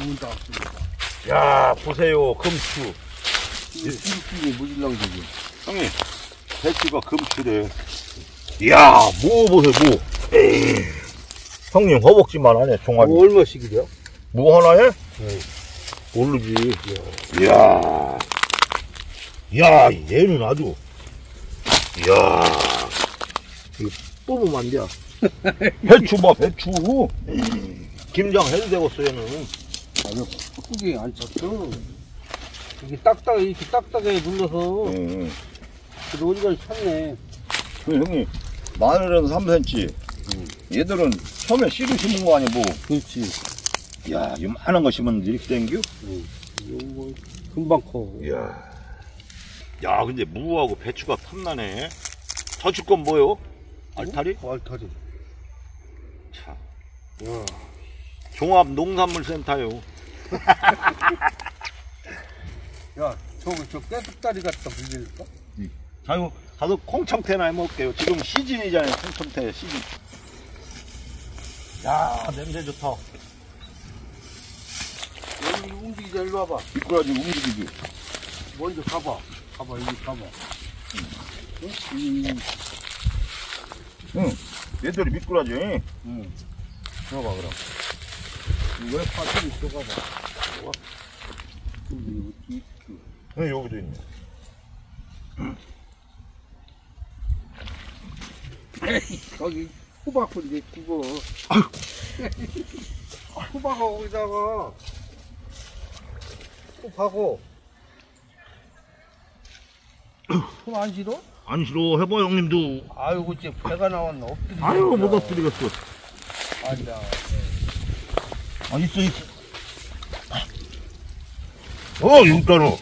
좋은 다 야, 보세요, 금추. 이렇게 무질랑지지. 형님, 배추가 금추래. 이야, 무 보세요, 무. 에이. 형님, 허벅지만 하네, 종아리. 뭐 얼마씩이래요? 무 하나에? 네. 모르지. 이야. 이야, 얘는 아주. 이야. 뽑으면 안 돼. 배추 봐, 배추. 김장 해도 되겠어, 얘는. 아주 쁘게 안 찼어. 이게 딱딱, 이렇게 딱딱하게 눌러서, 응. 어디까지 찼네. 그 형님, 마늘은 3cm. 얘들은 처음에 씨를 심은 거 아니고. 그렇지. 이야, 이만한 거 심었는데 이렇게 땡겨? 요거, 금방 커. 이야. 야, 근데 무하고 배추가 탐나네. 저축 건 뭐요? 알타리? 알타리. 참. 와. 종합 농산물 센터요. 야, 저거, 저 깨끗다리 갖다 빌릴까? 자유, 가서 콩청태나 해먹을게요. 지금 시즌이잖아요, 콩청태 시즌. 야, 냄새 좋다. 여기 움직이자, 일로 와봐. 미꾸라지 움직이기. 먼저 가봐. 가봐, 여기 가봐. 응? 음, 응. 얘들이 미꾸라지. 응. 들어봐, 그럼. 왜 파트리 들어가봐. 들어가. 여기, 여기, 응, 여기도 있네. 여기 호박풀이지, 그거. 호박하고 거기다가, 호박하고. 손안 싫어? 안 싫어. 해봐, 형님도. 아이고, 이제 배가 나왔나? 엎드리지. 아유, 마. 못 엎드리겠어. 앉아. 아, 있어, 있어. 어, 육단어.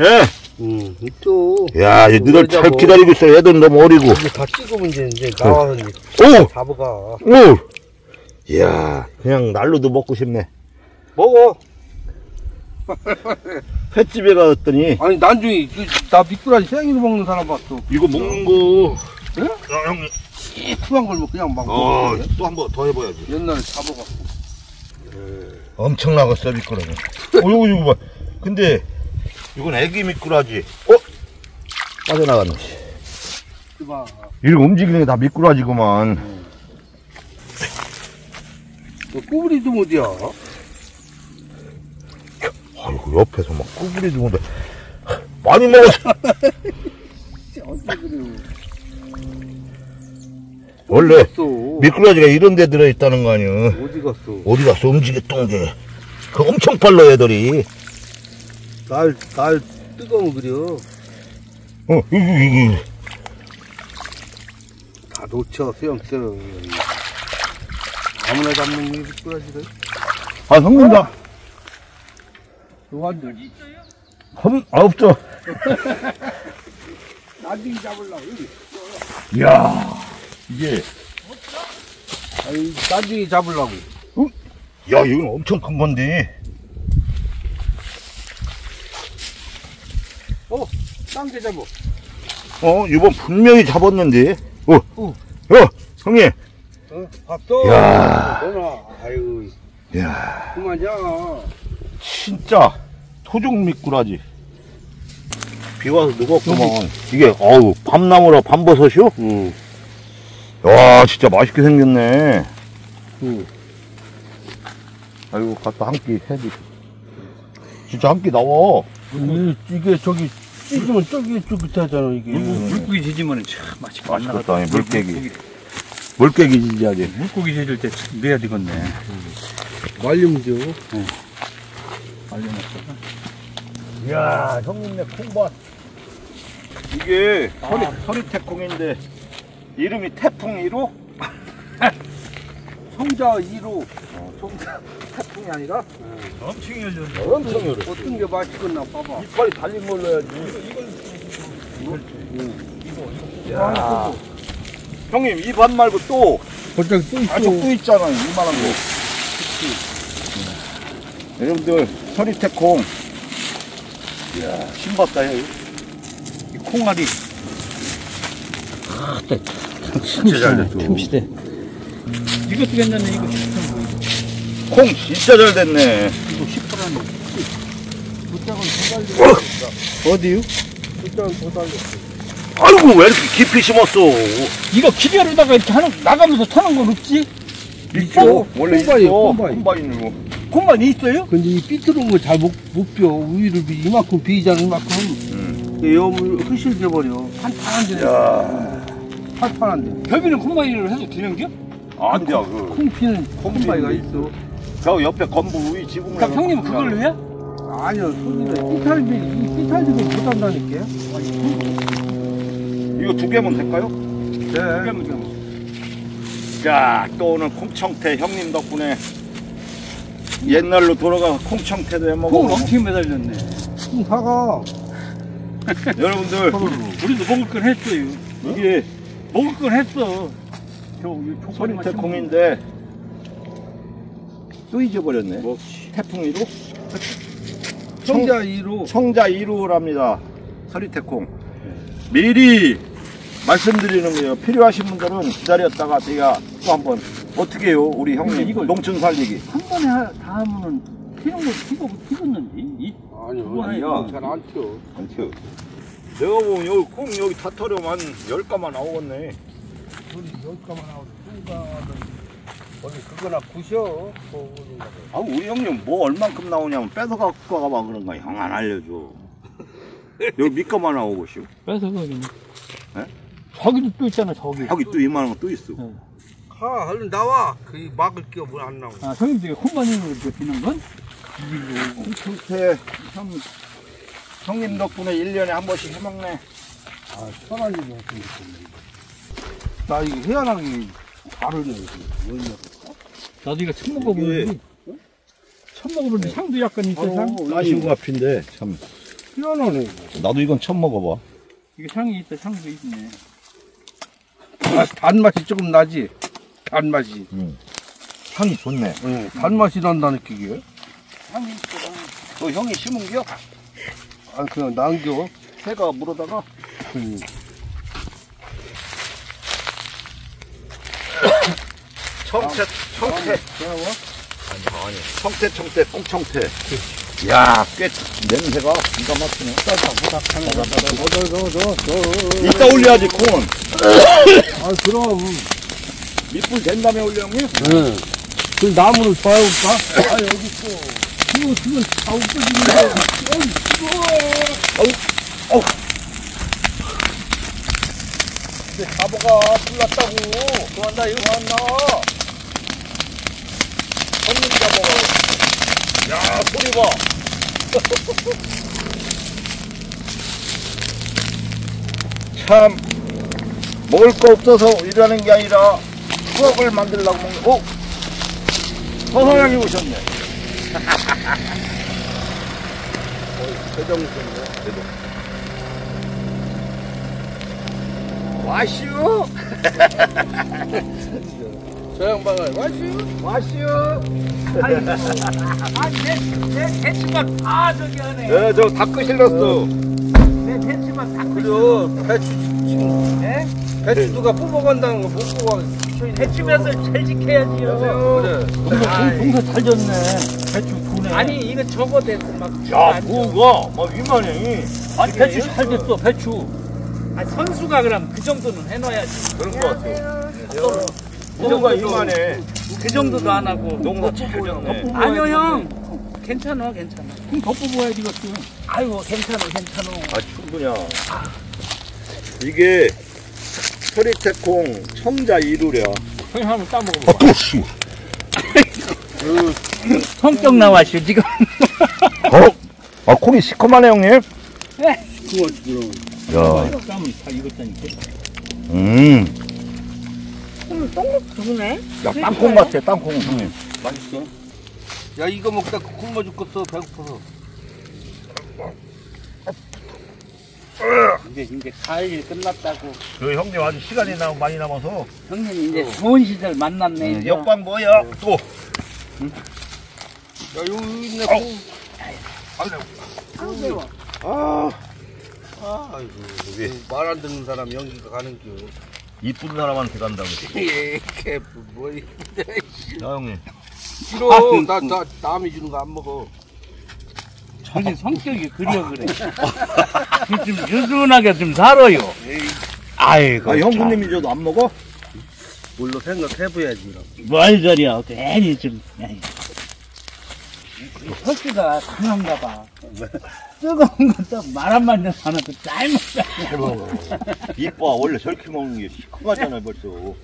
예. 응, 또. 야, 얘들 잘 기다리고 있어. 애들 너무 어리고. 이제 다 찍으면 이제, 이제 나와서 이제 오! 잡아가. 오! 이야, 그냥 날로도 먹고 싶네. 먹어. 횟집에 갔더니, 아니, 난중에, 그, 나 미꾸라지 생으로 먹는 사람 봤어. 이거 먹는 거. 응? 야, 형님. 푸한 걸뭐 그냥 막 어, 먹어. 또 한 번 더 해봐야지. 옛날에 잡아갖고. 엄청나겠어, 미꾸라지. 어, 이거, 이거 봐. 근데, 이건 애기 미꾸라지. 어? 빠져나갔네. 이거 움직이는 게 다 미꾸라지구만. 너 꾸부리도 못이야. 아이고, 옆에서 막 구부리 주는데. 많이 먹었어. 원래 어디 갔어? 미꾸라지가 이런 데 들어있다는 거 아니야. 어디 갔어? 어디 갔어? 움직였던 게. 그 엄청 빨라, 애들이. 날, 날 뜨거우면 그려. 어, 이거, 이거. 다 놓쳐, 수영처럼. 아무나 잡는 게 미꾸라지를. 아, 형님, 나, 완전. 험, 아, 없어. 나중에 잡으려고. 여기. 이야, 이게, 아니, 나중에 잡으려고. 야, 이건 엄청 큰 건데. 어, 딴게 잡어. 어, 이번 분명히 잡았는데. 어, 어. 어, 형님. 어, 봤어? 야. 너나, 아유, 야 그만이야. 진짜 토종 미꾸라지. 비 와서 누웠구만. 이게, 어우, 밤나무라 밤버섯이요? 응. 와, 진짜 맛있게 생겼네. 응. 아이고, 갖다 한 끼 해야지. 진짜 한 끼 나와. 이게, 이게 저기 찢으면 쫄깃쫄깃하잖아 이게 물고기 지지면 참 맛있게 안 맛있겠다. 이 물고기. 물개기 진짜지. 물고기 지질 때 넣어야 되겠네. 말리면 돼요 말려놨다가. 이야, 형님네 콩밭. 이게 서리, 서리태콩인데, 이름이 태풍 1호? 성자 2로 성자 태풍이 아니라? 엄청 열렸네. 엄청 열어. 어떤 게 맛있겠나 봐봐 이빨이 달린 걸로 해야지. 야. 형님, 이밭 말고 또, 벌써 또 있어 아, 저또 있잖아요. 이만한 거. 여러분들, 서리태콩. 이야, 신봤다, 해. 이 콩알이 진짜 잘 됐어. 틈시대. 이것도 괜찮네, 이거. 콩 진짜 잘 됐네. 이거 시퍼라는 부장은 더 달렸어. 어디요? 부장은 더 달렸어. 아이고 왜 이렇게 깊이 심었어? 이거 기계로다가 이렇게 하는, 나가면서 타는 건 없지? 있죠? 원래 있어. 콤바이, 콤바이. 콤바인으로. 공만 있어요? 근데 이 삐뚤은 거 잘 못, 못 뼈. 우위를 비, 이만큼 비잖아, 이만큼. 음. 여물 흐실져 버려. 판판한데. 야, 판판한데. 별비는 콤바인으로 해도 되는 겨? 안돼 그. 콩피는 콩바이가 있어. 저 옆에 건물 우이 지붕. 그럼 형님은 그걸로 해? 아니요, 손이가 삐탈비, 이 삐탈비도 못 한다니까. 이거 두 개면 될까요? 네. 그러면 좀. 자, 또 오늘 콩청태 형님 덕분에 옛날로 돌아가 콩청태도 해 콩을 먹어. 엄청 매달렸네. 콩 사가. 여러분들 서로. 우리도 먹을 건 했어요. 이게 먹을 건 했어. 콩 콩인데 또 잊어버렸네. 뭐, 태풍 1호? 청자 2로. 청자 1호랍니다. 서리태 콩. 미리 말씀드리는 거예요. 필요하신 분들은 기다렸다가 제가 또 한번 어떻게 해요? 우리 형님 이걸- 농촌 살리기. 한 번에 하, 다 하면은 피는 거 피겠는지? 이 아니요, 아니야. 잘안 튀어. 안 튀어. 내가 보면 여기 콩 여기 다 털으면 한 10가마 나오겠네. 우리 여기까만 나오고 콩가는 원래 그거나. 그거는 거를. 아 우리 형님 뭐 얼만큼 나오냐면 뺏어 갖고 가봐 그런가 형 안 알려줘. 여기 밑가마 나오고시오. 뺏어 가지고. 네? 저기도 또 있잖아 저기. 여기 또 이만한 거 또 있어. 가, 얼른 나와. 그 막을 끼워 물안 나오고. 아 형님들이 콩반인으로 이렇게 피는 건? 이기고. 콩청태 형 형님 덕분에 1년에 한 번씩 해먹네. 아, 일이 없으면 좋겠네. 나 이거 희한하게 다르네. 이거. 뭐냐. 나도 이거 처음 먹어보는데. 처음 먹어보는데 향도 약간 있어 향. 까신 앞인데 참. 희한하네. 이거. 나도 이건 처음 먹어봐. 이게 향이 있다 향도 있네. 아, 단맛이 조금 나지? 단맛이. 향이 좋네. 응, 단맛이 난다는 기게. 향이 있어. 너 형이 심은겨? 아, 그냥 남겨. 새가 물어다가 응. 청태 청태. 아니 아니. 청태 청태 콩청태. 야, 꽤 냄새가 기가 막히네. 이따 올려야지 콩은. 아, 그럼. 밑불 된 다음에 올려 형님? 응. 그 나무를 더 해볼까? 아, 여기 있어. 이거, 그거 다 없어지는데. 근데 바보가 불났다고. 그만 나 이거 그만 나. 형님 바보가. 야, 소리 봐. 참 먹을 거 없어서 일하는 게 아니라 추억을 만들려고 먹는 거. 어? 서사장이 오셨네. 대정신이야. 와슈. 저 양반아, 와슈? 와슈. 아니 내, 내 대추가 다 저기 하네. 네, 저다 끄실렀어. 내 대추가 다 그죠. 배추, 지금, 네? 배추 누가 뽑아간다는 거 못 뽑아. 대추면서 잘 지켜야지요. 그래. 동사, 동사 잘 졌네. 대추 두네. 아니 이거 접어대고 막 야, 안 뭐가 막 위만해. 아니 배추 잘 됐어 배추. 아니, 선수가 그럼 그 정도는 해놔야지 그런 거 같아. 뭐가 이만해. 그 정도도 안 하고 농사 잘 졌네. 아니요 형 괜찮아 괜찮아 콩더 뽑아야지 이것도. 아이고 괜찮아 괜찮아 아, 충분이야. 이게 서리태콩 청자 이루랴. 형님 한번 따 먹어봐. 아씨. 성격 나왔슈 지금 어? 아, 콩이 시커만해, 형님? 그거 지금. 야, 다 익었다니까. 음. 누구네? 야, 땅콩 같아, 땅콩, 형님. 맛있어? 야, 이거 먹다 굶어 죽겠어, 배고파서. 이제 이제 가을 일 끝났다고 그 형님 아직 시간이 나, 많이 남아서. 형님 이제 좋은 시절 만났네 이제. 역광 뭐야? 또. 야, 여기 있네, 콩. 아우 매워 아, 아이고 말안 듣는 사람 연기가 가는 겨. 이쁜 사람한테 간다고. 예, 개뭐 이- 자 형님. 싫어. 나, 나 남이 주는 거 안 먹어. 자기 성격이 그려 그래. 좀 유순하게 좀 살아요. 아이고. 아 형부님이 줘도 안 먹어? 물로 생각해봐야지. 뭘 저리야. 괜히 좀. 에이. 이 털기가 강한가 봐. 뜨거운 것도 말 한마디 하나도 잘 먹자. 잘 먹어. 이뻐 원래 저렇게 먹는 게 시커하잖아 벌써.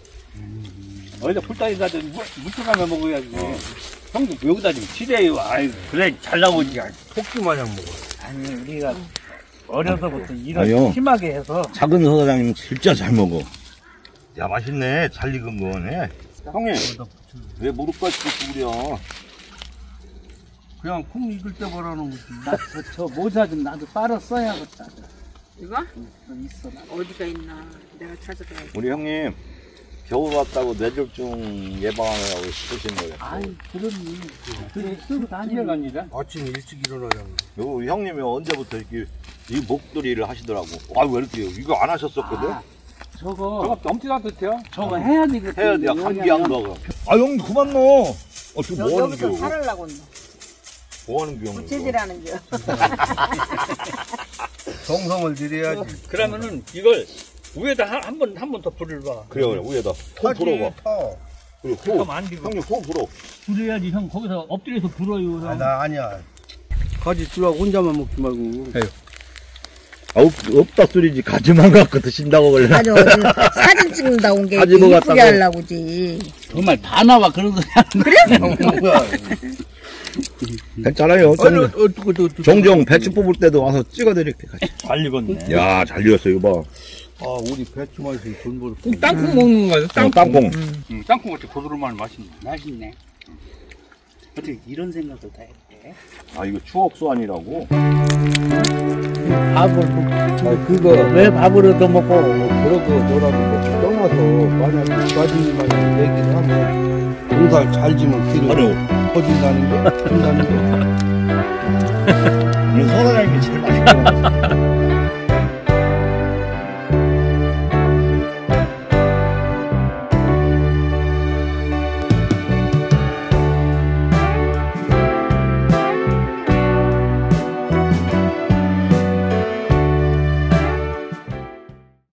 원래 풀따기 가든 물떡하면 먹어야지. 형도 여기다 좀 치대요. 아이고, 그래, 잘 나오지. 토끼 마냥 먹어. 아니, 우리가 어려서부터 일을 아니요. 심하게 해서. 작은 서사장님 진짜 잘 먹어. 야 맛있네. 잘 익은 거네. 형님 왜 무릎까지 굽으려? 그냥 콩 익을 때 바라는 거지. 나, 저, 저 모자 좀 나도 빨아 써야겠다. 이거? 있어, 나. 어디가 있나? 내가 찾아봐야 돼. 우리 형님 겨울 왔다고 뇌졸중 예방하느라고 쓰신 거예요. 아이, 그러니. 그래, 쓰고 일 아침 일찍 일어나잖아. 요 우리 형님이 언제부터 이렇게 이 목도리를 하시더라고. 아 왜 이렇게 이거 안 하셨었거든? 아, 저거, 저거 엄청 따뜻해요. 저거 해야 되거든. 해야 돼. 감기 안 가가. 아 형님 그만 넣어. 어 지금 뭐 하는 여기서 겨? 살으려고 뭐 하는 겨 형님? 이거? 부채질하는 겨. 정성을 들여야지. 그러면은 이걸 위에다 한 번 한 번 더 불을 봐. 그래 그래 위에다 소 불어봐. 타. 그리고 소 그럼 안 되고. 형님 소 불어. 불어야지, 형. 거기서 엎드려서 불어요. 아, 나 아니야. 가지 주라고 혼자만 먹지 말고. 아, 없, 없다 소리지 가지만 갖고 드신다고 원래. 아주 사진 찍는다 온 게 가지고 이쁘게 갔다고. 하려고지. 정말 다 나와, 그런 소리 하는 뭐야. 괜찮아요. 아니, 어, 어떻게. 종종 배추 뽑을 때도 와서 찍어드릴게 같이. 잘 익었네. 야, 잘 익었어 이거 봐. 아, 우리 배추 맛이 돈 벌. 꼭 땅콩 먹는 거야. 땅, 땅콩. 응, 땅콩 같이 고드름만 맛있네. 맛있네. 어떻게 이런 생각도 다 했대? 아, 이거 추억 소환이라고. 밥을 먹- 아, 그거. 왜 밥을 얻어 먹고? 그러고 뭐라고 뭐 떠나서 만약에 빠지기만 얘기를 하면 농사를 잘 지면 길을 아니, 퍼준다는 게 준다는 게 우리 서사장님이 제일 맛있게 먹었어.